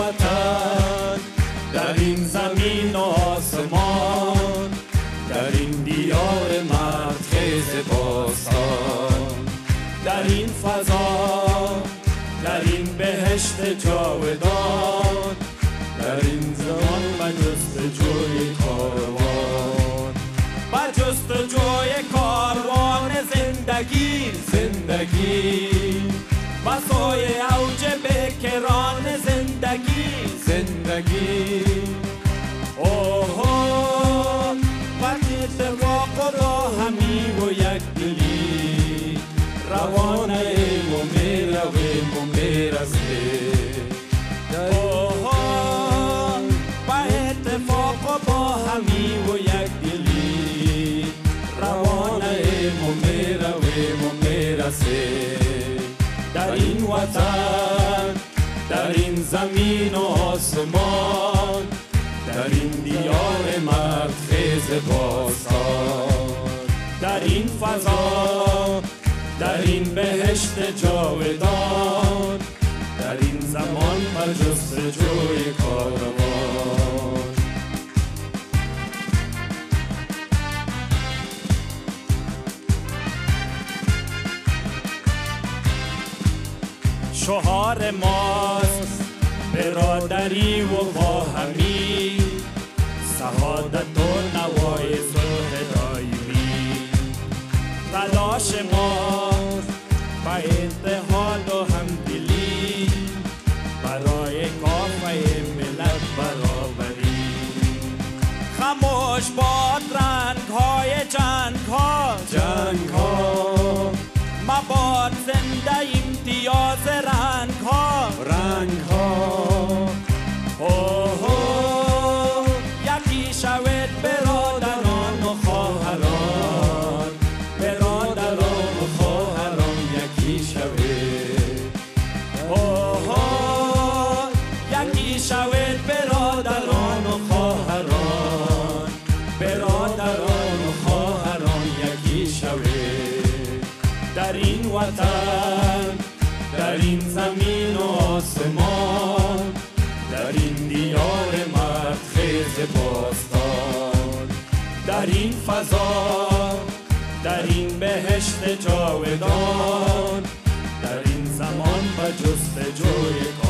وطن. در این زمین و آسمان در این دیار مردخیز باستان. در این فضا در این بهشت جاودان در این زمان و جوی کاروان. و جوی کاروان زندگی زندگی. و می‌رویم و می‌رسه اوه با اتفاق با همی و یک دلی. روانه و می‌رویم و می‌رسه در این وطن در این زمین و آسمان در این دیار مرد خیز باستان. در این فضا در این بهشت جاودان. در این زمان و جستجوی کاروان. شوهر ماست برادری و باهمی سعادت و نوای صلح دایمی. تلاش ماست و اتحاد و همدلی برای کافه ملت برابری خموش باد رنگ های جنگ ها جنگ ها برادران و خواهران یکی شود در این وطن در این زمین و آسمان در این دیار مرد خیز باستان. در این فضا در این بهشت جاودان در این زمان و جستجوی